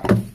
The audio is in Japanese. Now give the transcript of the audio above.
you